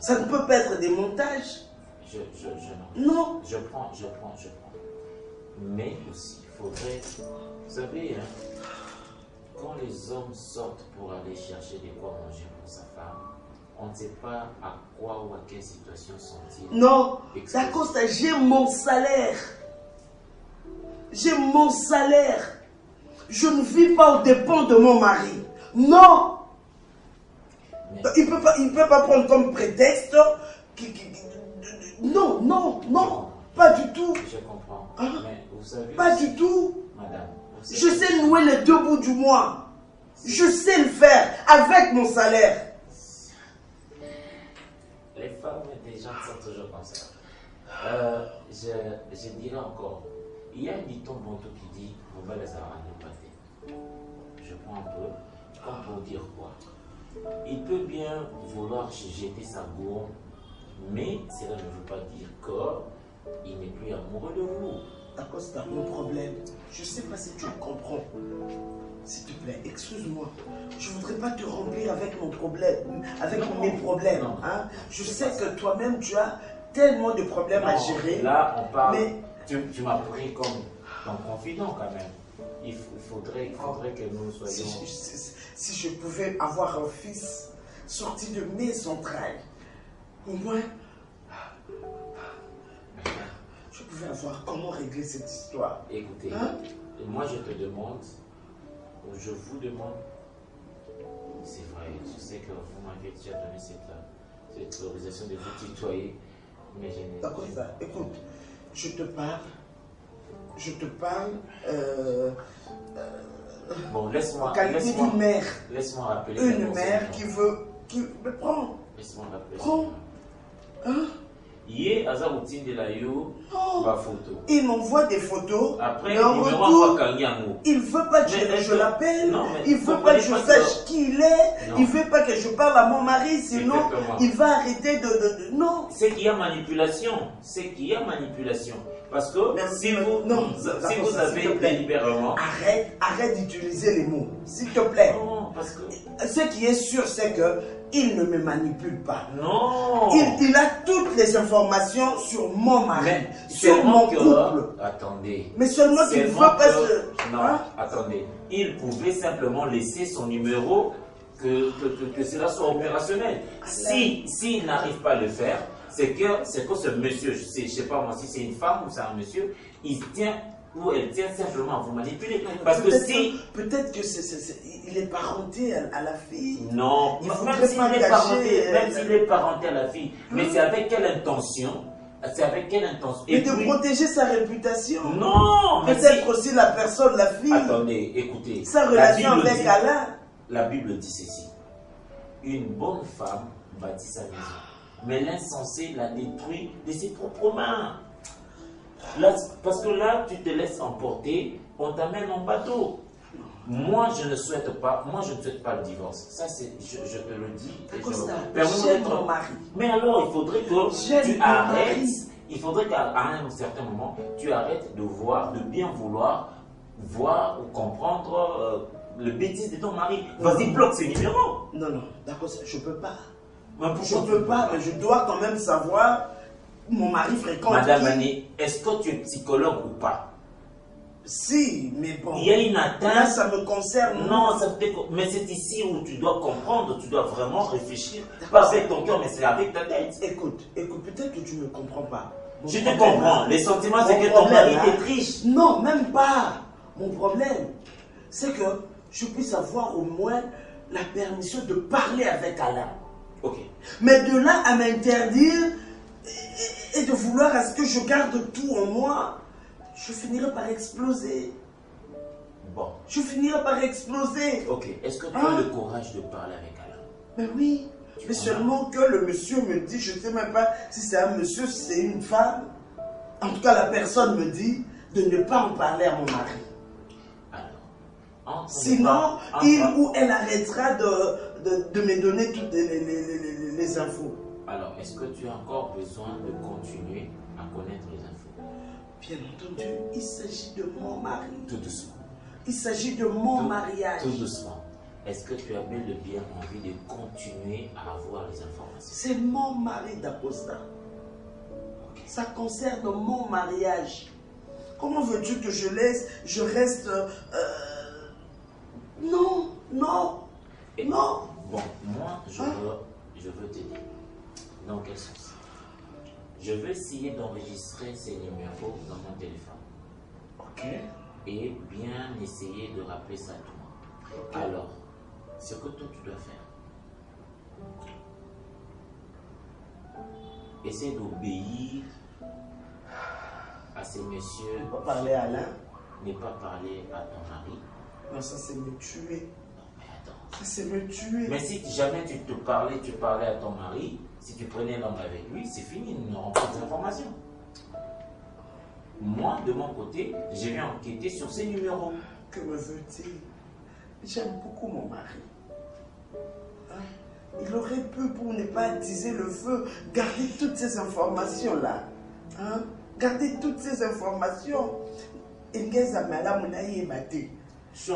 Ça ne peut pas être des montages. Je, je, je, non. Je prends, je prends, je prends. Mais aussi, il faudrait. Vous savez, hein, quand les hommes sortent pour aller chercher des quoi manger pour sa femme, on ne sait pas à quoi ou à quelle situation sont-ils. Non, exposés. D'Acosta, j'ai mon salaire. J'ai mon salaire. Je ne vis pas aux dépens de mon mari. Non. Mais- Il ne peut, pas- il peut pas prendre comme prétexte. Non, non, non. Pas du tout. Je comprends. Ah. Mais vous savez. Pas aussi, du tout. Madame, vous savez- Je sais nouer les deux bouts du mois. Je sais le faire avec mon salaire. Les femmes et les gens sont toujours comme ça. Euh, je, je dirais encore, il y a un dicton bantou qui dit Vous les pâté. Je prends un peu, comme pour dire quoi Il peut bien vouloir jeter sa gourde, mais cela ne veut pas dire qu'il n'est plus amoureux de vous. Acosta, mon problème, je sais pas si tu comprends. S'il te plaît, excuse-moi. Je voudrais pas te remplir avec mon problème, avec Non. mes problèmes. Non. Hein? Je C'est sais que toi-même, tu as tellement de problèmes à gérer. Là, on parle. Mais- Tu, tu m'as pris comme ton confident quand même. Il, faudrait, il faudrait que nous Si, soyons. je- si je pouvais avoir un fils sorti de mes entrailles, au moins, je pouvais avoir comment régler cette histoire. Écoutez, Hein? moi je te demande, ou je vous demande, c'est vrai, je sais que vous m'avez déjà donné cette, cette autorisation de vous tutoyer, mais je n'ai D'accord. Écoute, je te parle, je te parle euh, Bon, laisse-moi laisse-moi- d'une mère. laisse-moi rappeler. Une mère qui veut. Qui, mais prends, Laisse-moi rappeler. prends. Hein? Yé, aza de la yo, Non. ma photo. Il m'envoie des photos. Après, mais en il me retour, il veut pas que Mais je, l'appelle. Il veut pas que je sache qui il est. Non. Il veut pas que je parle à mon mari, sinon Exactement. il va arrêter de. de- de- Non. C'est qu'il y a manipulation. C'est qu'il y a manipulation. Parce que Mais- si vous, non, si vous avez délibérément. Arrête, arrête d'utiliser les mots, s'il te plaît. Non, parce que. Ce qui est sûr, c'est que il ne me manipule pas. Non Il, il a toutes les informations sur mon mari, Mais sur mon que- couple. Attendez. Mais seulement qu'il ne Seulement pas. Non, Hein? attendez. Il pouvait simplement laisser son numéro que, que, que- cela soit opérationnel. Si s'il n'arrive pas à le faire, c'est que c'est que ce monsieur, je sais, je sais pas moi si c'est une femme ou c'est un monsieur, il tient ou elle tient simplement à vous manipuler. Parce que Peut-être si Peut-être que c'est- il est parenté à, à la fille. Non, Il même s'il est, parenté, euh, même s'il est parenté à la fille, mais c'est avec quelle intention? C'est avec quelle intention? Et Et de puis- protéger sa réputation. Non, mais Peut-être si- aussi la personne, la fille. Attendez, écoutez. Sa La relation avec dit- Allah. La Bible dit ceci. Une bonne femme bâtit sa maison, mais l'insensé la détruit de ses propres mains. Là, parce que là, tu te laisses emporter, on t'amène en bateau. Moi, je ne souhaite pas, moi, je ne souhaite pas le divorce. Ça, c'est, je, je te le dis. j'aime d'être- mon mari. Mais alors, il faudrait que tu arrêtes. Il faudrait qu'à un certain moment, tu arrêtes de voir, de bien vouloir voir ou comprendre euh, le bêtise de ton mari. Vas-y, bloque ses numéros. Non, non, d'accord, je peux pas. Mais Je peux pas, mais je dois quand même savoir mon mari fréquente. Madame. Annie, est-ce que tu es psychologue ou pas? Si, mais bon. Il y a une Là, atteinte. ça me concerne. Non, ça mais c'est ici où tu dois comprendre, tu dois vraiment réfléchir. Pas avec ton cœur, mais c'est avec ta tête. Écoute, écoute, peut-être que tu ne me comprends pas. Mon Je te comprends. hein, Les sentiments, c'est que ton mari hein, te triche. Non, même pas. Mon problème, c'est que je puisse avoir au moins la permission de parler avec Allah. Ok. Mais de là à m'interdire et- et de vouloir à ce que je garde tout en moi, je finirai par exploser. Bon. Je finirai par exploser. Ok. Est-ce que tu Hein? as le courage de parler avec Allah Mais oui, mais seulement que le monsieur me dit, je ne sais même pas si c'est un monsieur, si c'est une femme. En tout cas, la personne me dit de ne pas en parler à mon mari. Alors, Sinon, il ou elle arrêtera de, de, de me donner toutes les, les- les- les- les infos. Alors, est-ce que tu as encore besoin de continuer à connaître les infos? Bien entendu, il s'agit de mon mari. Tout doucement. Il s'agit de mon Tout- mariage. Tout doucement. Est-ce que tu as bel et bien envie de continuer à avoir les informations? C'est mon mari d'Acosta. Ça concerne mon mariage. Comment veux-tu que je laisse, je reste... euh, non, non, non. Bon, moi, je veux, je veux t'aider. Dans quel sens? Je veux essayer d'enregistrer ces numéros dans mon téléphone. Ok. Et bien essayer de rappeler ça à toi. Alors, ce que toi tu dois faire, essaie d'obéir à ces messieurs. Ne pas parler à Alain. Ne pas parler à ton mari. Non, ça c'est me tuer. Ça c'est me tuer. Mais si jamais tu te parlais, tu parlais à ton mari, si tu prenais langue avec lui, c'est fini, nous n'aurons pas d'informations. Moi, de mon côté, je vais enquêter sur ces numéros. Que me veut-il? J'aime beaucoup mon mari. Hein? Il aurait pu, pour ne pas attiser le feu, garder toutes ces informations-là. Hein? Garder toutes ces informations.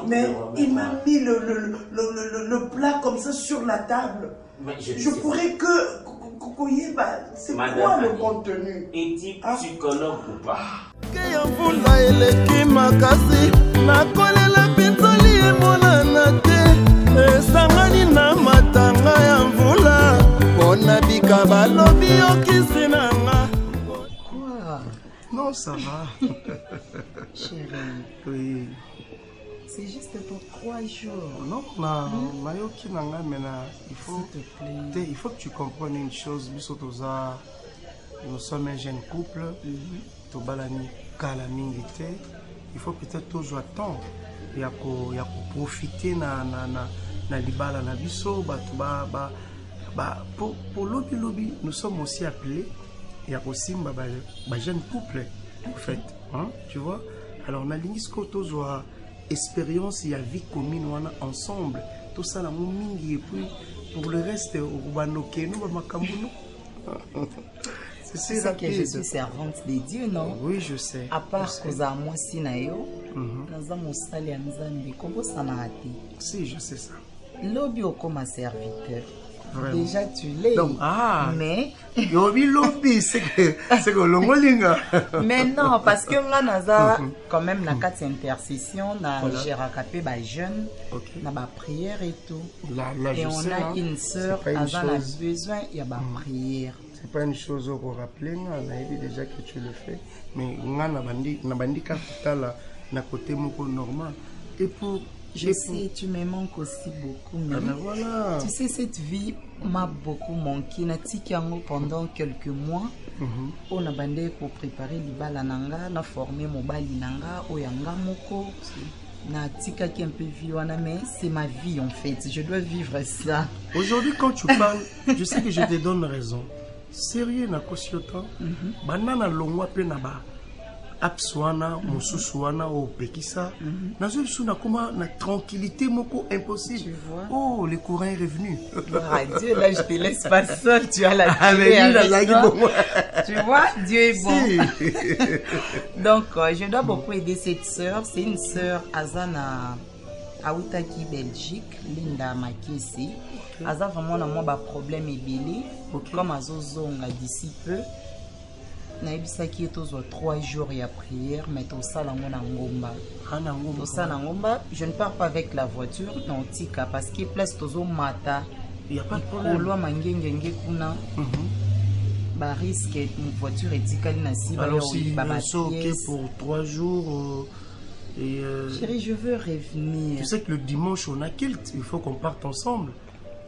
Mais il m'a mis le, le, le, le, plat comme ça sur la table. Mais je Je pourrais que... Quoi Madame le contenu? Es-tu psychologue ou pas. Ya mvula eleki makasi nakolela mpinzoli emonana te. Esangani na matanga ya mvula mpona bika balobi okisi na nga. Quoi? Non, ça va. Chérie, oui. C'est juste pour trois jours. Non, na, nayoki na ngai maintenant, il faut, te il faut que tu comprennes une chose. Biso toza, nous sommes un jeune couple. Tobalani kala mingi te. Il faut peut-être tozwa temps ya ko ya profiter na na na na libala na biso bato ba ba ba pour pour lobi lobi nous sommes aussi appelés ya kosimba ba ba jeune couple en fait hein, tu vois alors nalingi sikoyo tozwa expérience ya vie commune wana ensemble. Tosala mo mingi et puis pour le reste okobandokeno bamakambo no Tu sais que je suis servante de Dieu, non? Oui, je sais. À part kozala mwasi na yo naza mosali ya nzambe kobosanaka te Si, je sais ça. lobi okoma serviteur Vraiment. déjà tu l'es ah. mais yobi lobi c'est que c'est que olongolinga mais non parce que nga naza Mhm. quand même na kati ya intercession na géraka mpe bajeune Ok. na baprière et tout Là, là, et on sais, a hein. une sœur pas une aza na chose. besoin ya baprière c'est pas une chose okorapele nga nayebi déjà que tu le fais mais nga nabandi nabandi kaka kotala na côté moko normal et pour Je sais, tu me manques aussi beaucoup. Ah mais ben voilà. Tu sais, cette vie m'a beaucoup manqué. Natiki yango pendant quelques mois. Mhm. On a bandé pour préparer libala nanga, na formé mobali nanga, oyanga moko. Na tikaki un peu vie wana, mais c'est ma vie en fait. Je dois vivre ça. Aujourd'hui, quand tu parles, je sais que je te donne raison. Sérieux na kosi autant. Banda na longwa pe na ba apps wana mosusu wana opekisa nazwi biso nakoma na tranquillité moko impossible oh le courant est revenu Dieu, là je te laisse pas seul, tu as la Ah, nazalaki bongo. Tu vois, Dieu est bon. Donc, euh, je dois beaucoup aider cette sœur. C'est une sœur Azana Aoutaki, Belgique, Linda Makesi. Aza vraiment na moi problème ebele. Comme azozonga d'ici peu. Nayebisaki ye tozwa 3 jours ya prière mais tosala yango na ngomba. Tosala na ngomba je ne pars pas avec la voiture na otika parce que place tozomata. Kolwa mangengenge kuna bariske voiture etikali na pour 3 jours euh, et euh, Chérie, je veux revenir. tu sais que le dimanche on a kilt il faut qu'on parte ensemble.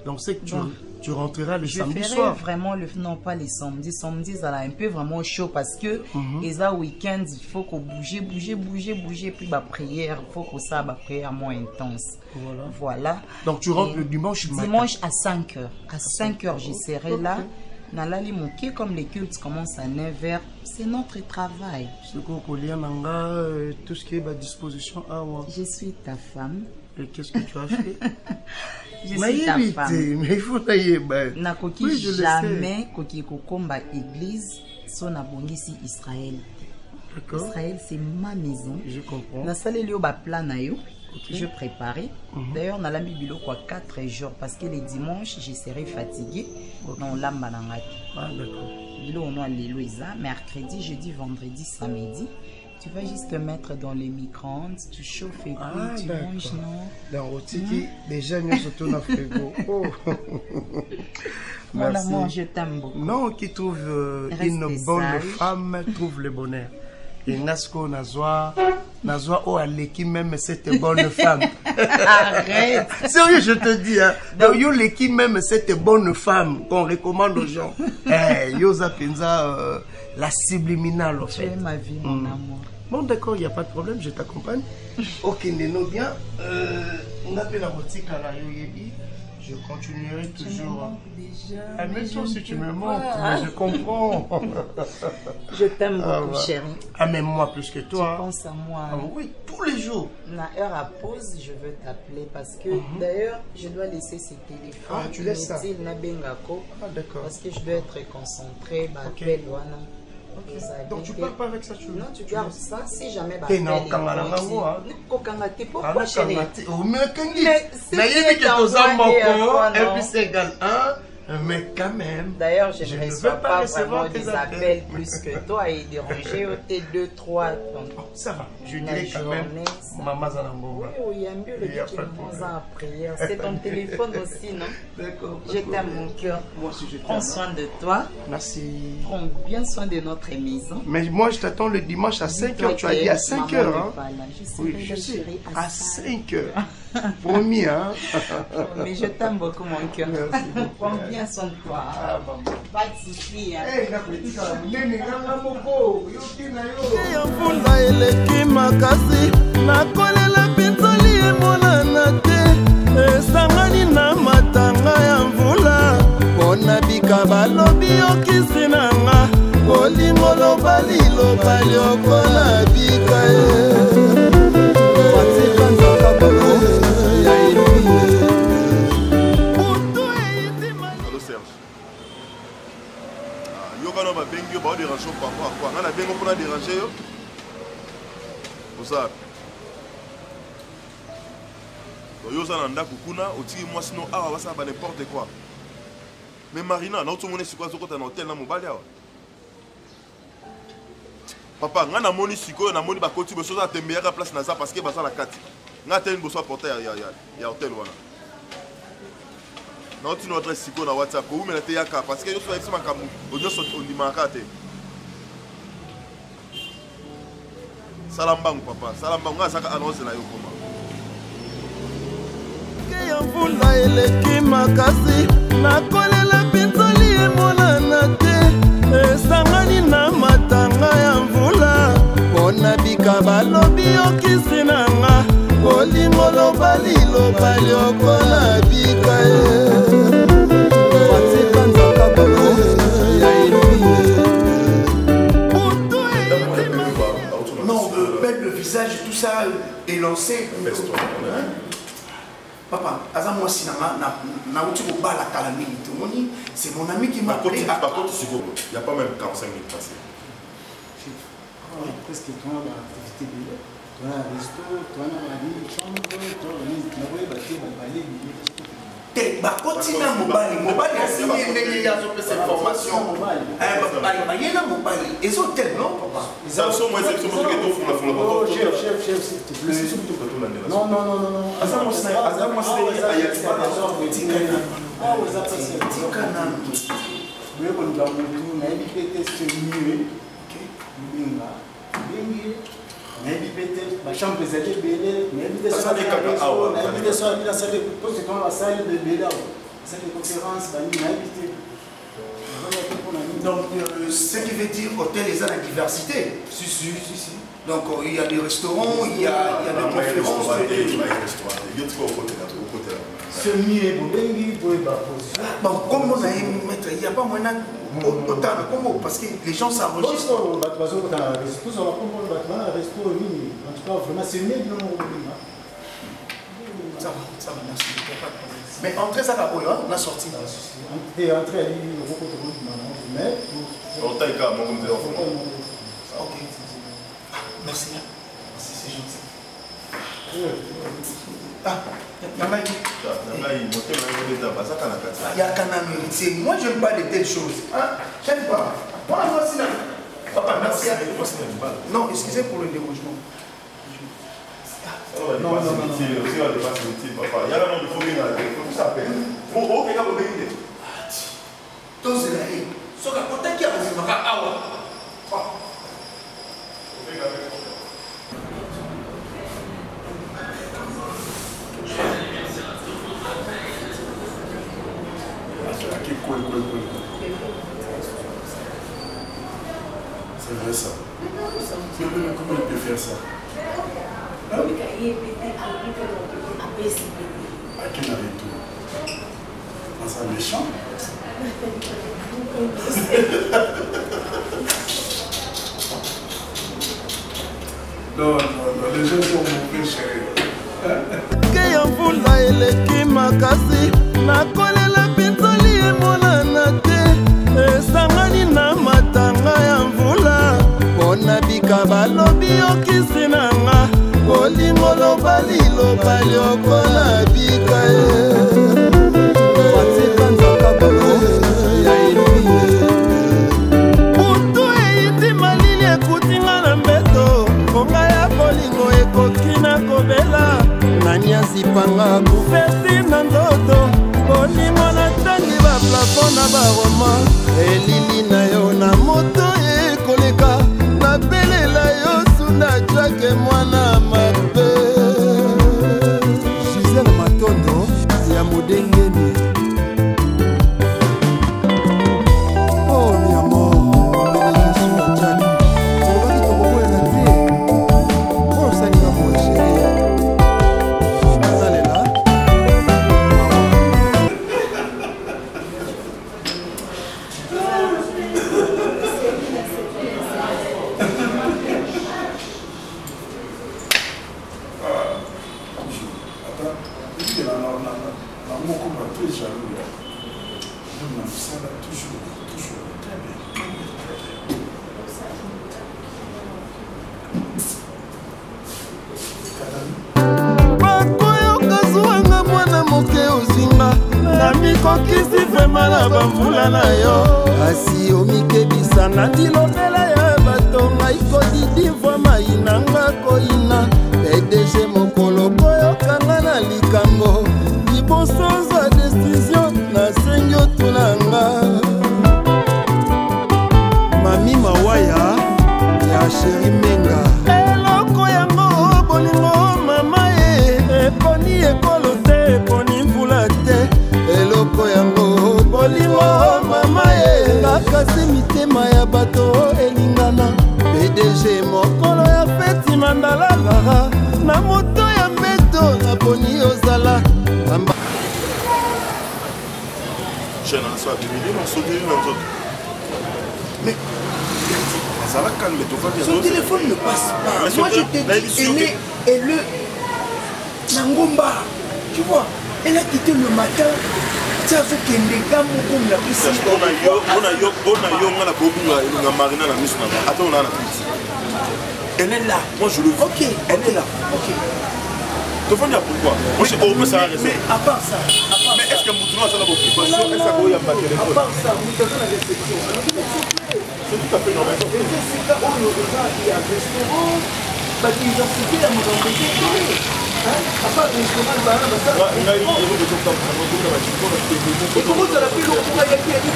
Donc c'est que tu, Bon. Tu rentreras le je samedi soir. vraiment le non pas les samedis. Samedis ça un peu vraiment chaud parce que et ça week-end il faut qu'on bouger bouger bouger bouger puis ma prière il faut que ça ma prière moins intense. Voilà. voilà. Donc, tu rentres Et le dimanche matin. dimanche à 5 heures. À 5 heures j'y serai là. Nalali moke comme les cultes commencent à 9 heures c'est notre travail. Ce qu'on kolia nanga euh, tout ce qui est à disposition awa je suis ta femme. Et qu'est-ce que tu as fait Je suis ta femme. mais il faut nayeba nakoki Oui, je le sais. jamais koki kokomba église so nabongisi israel israel c'est ma maison je comprends nasaleli yo baplan na yo Ok. je préparé Mhm. d'ailleurs nalambi biloko ya 4 jours parce que le dimanche je serai fatigué na olamba na ngai ah, d'accord. biloko no ya lelo eza mercredi jeudi vendredi samedi tu vas juste mettre dans les micro-ondes tu chauffes et puis Ah, tu d'accord. manges non? Donc otiki déjà nyonso to na frigo Oh. Mon Merci. amour, je t'aime beaucoup. non qui trouve euh, une bonne sage. femme trouve le bonheur et nga sikoyo nazwa nazwa oyo aleki même cette bonne femme Arrête. sérieux je te dis hein. donc yo leki même cette bonne femme qu'on recommande aux gens eh, yo oza mpenza euh, la subliminale en Tu fait es ma vie, mon Mm. amour. Bon, d'accord, il n'y a pas de problème, je t'accompagne. Ok, Neno, bien. Euh, on appelle la boutique à la Yoyebi. Je continuerai toujours. Ah, mais toi aussi, tu me manques, mais je comprends. Je t'aime Ah, beaucoup, bah. chérie. Ah, même moi plus que Tu toi. penses à moi. Ah, oui, tous les jours. Na heure à pause, je veux t'appeler parce que Mhm. d'ailleurs, je dois laisser ce téléphone. Ah, tu laisses ça. Ah. Parce que je dois être concentré. Bah, donc tu pars pas avec ça tu non tu gardes ça si jamais ba tena okanga na yango kokanga te pourquoi ah, chérie? omekeni oh, nayebi ke toza moko un plus égal 1 mais quand même D'ailleurs, je, Je ne reçois pas pas, recevoir des appels. appels plus que toi et déranger au T 2, 3. ça va je dirais quand même journée, ça- maman Zanambomba Oui, oui, mieux le Il y a de nous problème. en prière. C'est ton téléphone aussi, non? D'accord. Je t'aime, mon cœur. Moi aussi, je Prends t'aime. soin de toi. Merci. Prends bien soin de notre maison. Mais moi, je t'attends le dimanche à 5h. Tu as dit à 5h. Maman Hein? Oui, je sais. À 5h. Promis, hein? Mais je t'aime beaucoup, mon cœur. Prends bien soin de toi. Pas de soucis. Hein. ya mvula eleki makasi nakolela mpinzoli emonana te esangani na matanga ya mvula mpona bika balobi yokisi na nga bolingo loba liloba liokola bika batika babengi yo baoderange à quoi? Nga nabengi yo mpona dérange yo? Oza yo oza na ndako kuna otiki mwasi no awa basala ba n'importe quoi. Mais marina nauti omona sikoyo azokota na hotel na mobali awa. Papa nga namoni sikoyo namoni bakoti boso oza atembeyaka place naza parce que baza na kati. Nga ateli liboso ya ya, ya hotel wana nauti no adresse sikoyo na whatsapp koumela te yaka parce que nyonso bayebisi makambo nyonso ondimaka te. Sala mbangu papa sala mbangu nga azaka annonce na yo koma. Ya mvula eleki makasi nakolela mpinzoli emonana te. Esangani na matanga ya mvula mpona bika balobi yokisi na nga kolingo loba liloba lokola bika ye. Visage et tout ça euh, élancé papa aza mwasi nanga nauti kobala kala mingi tomoni c'est mon ami qui m'a y a pas même 45 minutes passé. Oui, presque toi, l'activité de twana resto twana bali chambre nakoye batie babale te bakoti na mobali mobali asimi ndenge ye azopesa information. baye eh, na mobali eza hotel non tikana boyekoluka motu nayebi pe te ce mieux obenga obengi nayebi mpe te bachambre ezali ebele nayebi te Asali kaka awa, nayebi asali te so abi nasali pose tona basali ebele awa asali conférence banini nayebi te. Nazonaki te mpona nini donc euh, ce qui veut dire hôtel na diversité. Si si si si. Donc euh, il y a des restaurants il y a, il y a des conférences semie bobengi boyeba position bon kombo na ye maître il y a pas moyen otala na kombo parce que les gens s'enregistrent Bonso, bato bazokota na resto tozala kombo bato bana na resto nini en tout cas vraiment. Mais hein, sorti. Mais... otaika moko Ok. Ah. Merci, c'est gentil. Il y a qu'un héritier. Moi, je ne parle pas de telles choses. Hein? J'aime pas. Moi, moi, c'est la. Papa, merci. Non, excusez pour le dérangement. Non, non, non. Il y a un nom de famille. Comment ça s'appelle Bon, on peut pas obéir. Tout cela est. Sauf qu'à côté qui a besoin de ma awa. Ah pas. On peut pas C'est vrai ça. Comment il peut faire ça? À quel retour Dans un méchant. Non, non, non, les gens sont mauvais, chérie. Ke ya mvula eleki makasi nakolela pinzoli emonana te. Esangani na matanga ya mvula mpona bika balobi yokisi na nga bolingo loba liloba liokola bika batika nani azipanga kufeti na nzoto bolingo natangi baplafon na baroma elili Tu vois, elle a quitté le matin. Ça fait qu'elle est gamme comme la piscine. mpona yo mpona yo mpona yo nga na kobunga elonga marina na miso na nga ata ona na piti elle est là. Moi je le vois. Ok elle est là. ok. Tofandi ya pourquoi. Moi je opesa ya raison. mais à part ça à part mais est ce que mutu no asala boccupation esa koyamba à telefone part ça vous avez la réception. C'est tout à fait normal. Esika oyo eza ya restaurant. Bauniversité ya makambo ekekele apart restaurant bana basaekozala mpe lokuba yaki yaki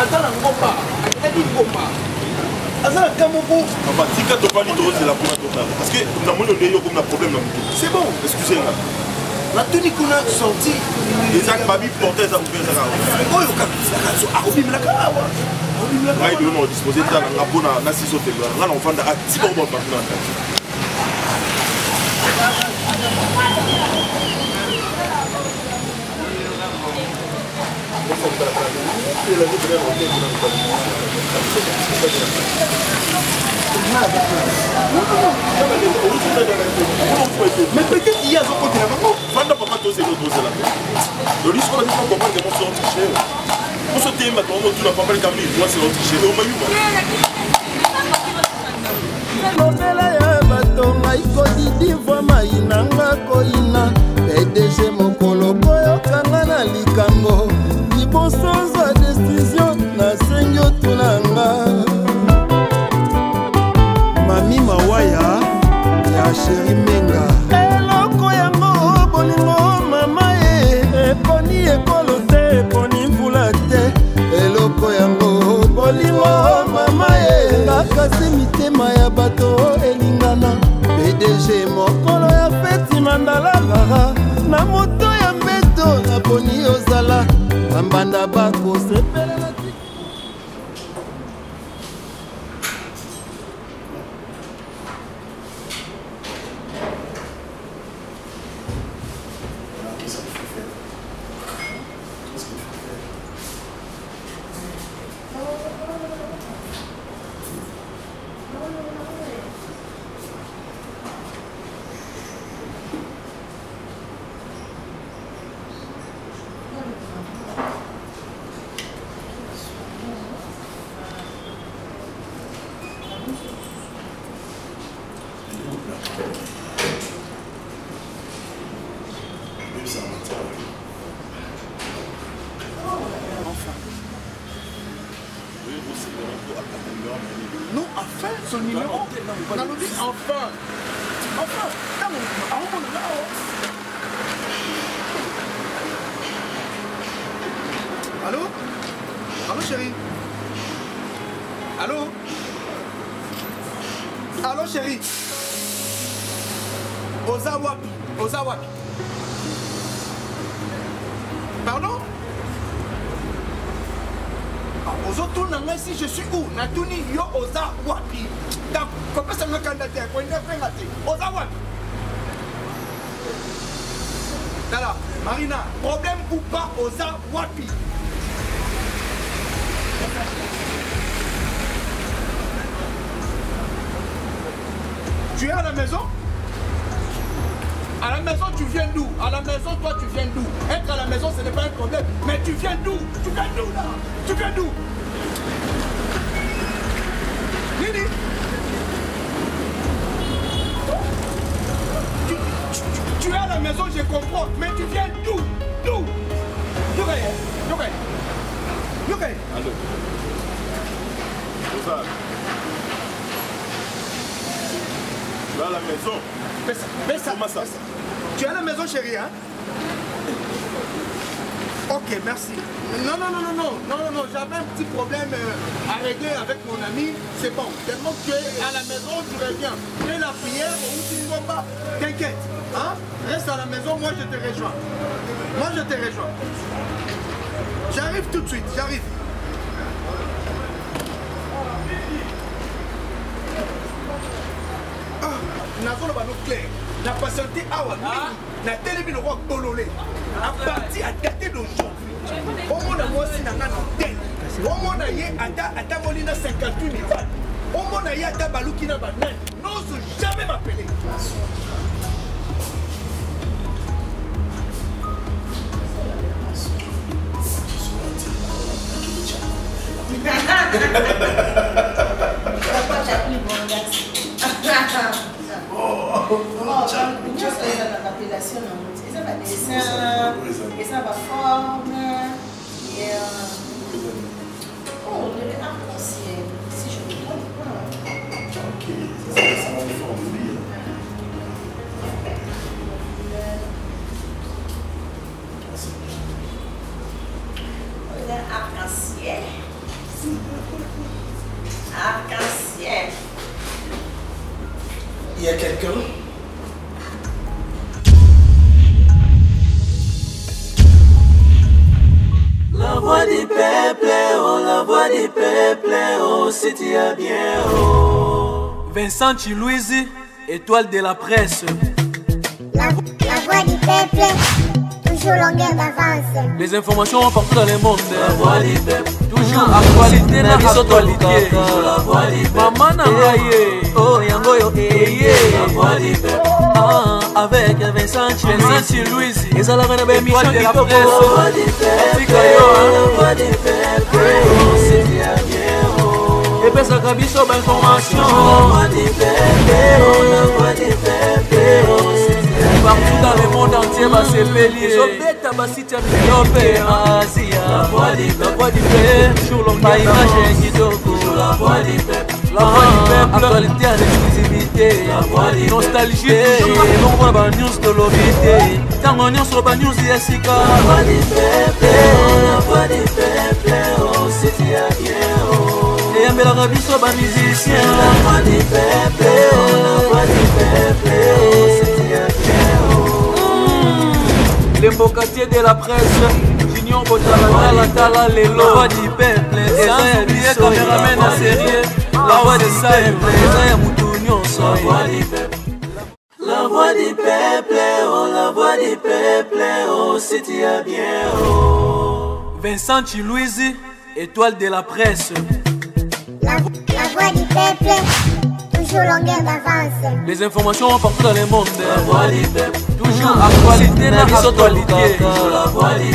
aza na ngomba akendaki ngomba aza na ka moko batika tofandi tozela kuna totala parce que namoni onde yo komi na problème na motu c'est bon. Excuse nga natuni kuna sorti. Eza babi porte eza kupe ezaka oyo akobimelaka awa ngai lelo na dispose ta na nga mpona nasisi otembela nga na kofanda atika oba bato na kati mais peut-être ye azokotela bango vanda papa tozela tozela loliso kona biso otriche moso teyemba tongo tuna papa likambi mwasi otriche omayuma lobela ya bato ngai kodidi vwa mayinanga koyina pdg mokolo koyokanga na likambo liboso zwa desizio nasengi otunanga. Mami mawaya ya sheri menga se mitema ya bato elingana. Pdg mokolo ya feti mandala rara na moto ya mbeto naponi ozala. Na mbanda problème. Mais tu viens d'où? Tu viens d'où là? Tu viens d'où? Nini tu, tu- tu- es à la maison, je comprends. Mais tu viens d'où? D'où? Allô? Tu es à la maison? Baisse ça, baisse ça. Comment ça Tu es à la maison, chérie, hein? Ok, merci. Non, non, non, non, non, non, non, j'avais un petit problème euh, à régler avec mon ami, c'est bon. Tellement que à la maison, tu reviens. Fais la prière, ou tu ne vas pas, t'inquiète. Hein Reste à la maison, moi je te rejoins. Moi je te rejoins. J'arrive tout de suite, j'arrive. Ah, nazoloba no clair na patiente awa mingi natelemi lokwa bolole aparti à dater d'aujourd'hui. Omona mwasi na nga na omona ye ata atangoli na 58 mivale omona ye ata baluki na noso jamais bango nyonso eza na bapellation nango eza badessin eza baforme y a quelqu'un? La voix du peuple, oh la voix du peuple, oh si tu as bien, oh. Vincent Chilouise, étoile de la presse. La, la voix du peuple, toujours longueur d'avance. Les informations partout dans le monde. La voix du peuple, toujours aktualité na biso tolidie mama na ngaye yango oyo eye avec vincentinci louise ezalaka na baémission kitokootika yo epesaka biso bainformation partout dans le monde entier basepeli ata basite ya milio mpe ya asia lapwadi mpe baimage ya kitoko actualité en exclusivité nostalgie mongomona banews tolobi te ntango nyonso banews ya sika eyambelaka biso bamizisien le mbokatier de la presse junior botalatala lelo voix du peuple eza ya bie cameramen na serie la voix eza ya mutu nyonso La voix du peuple, oh la voix du peuple, oh bien, oh. Vincent Chilouizi, étoile de la presse. La, la voix du peuple, toujours longueur d'avance. Les informations partout dans le monde. Toujours actualité na biso toliki.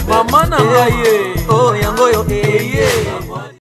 Maman na ngai. Oh yango yo eye.